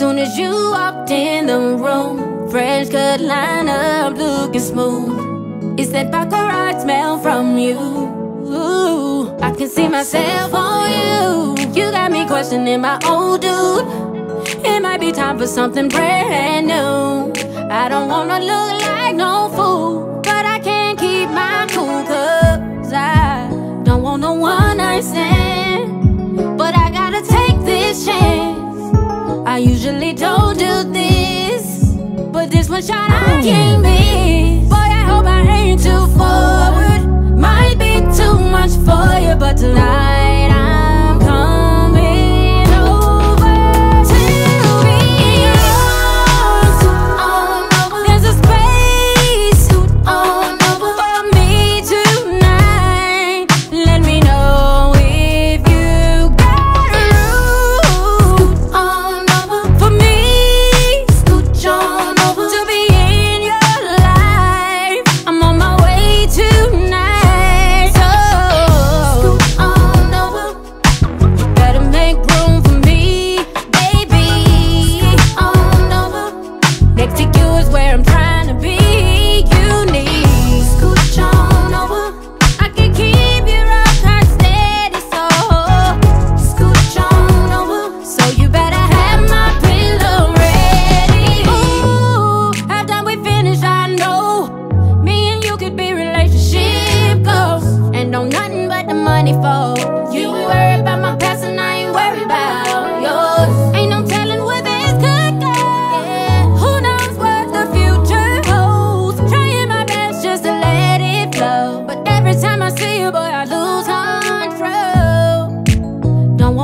Soon as you walked in the room, fresh cut lineup looking smooth. It's that baccarat smell from you. Ooh, I can see myself on you. You got me questioning my old dude. It might be time for something brand new. I don't wanna look like no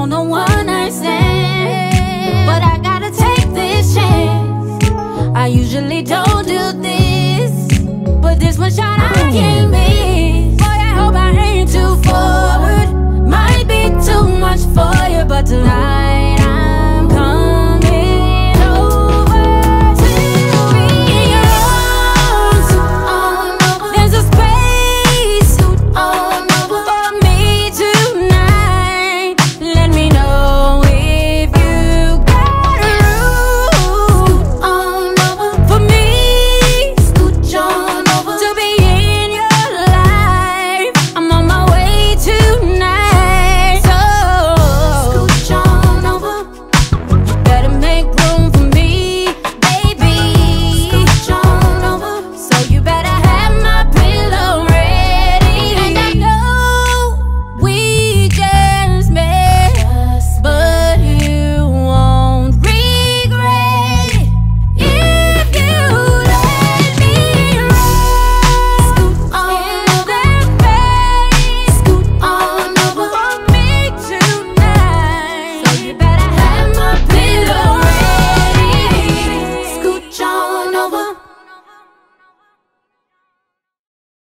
No one I stand. But I gotta take this chance. I usually don't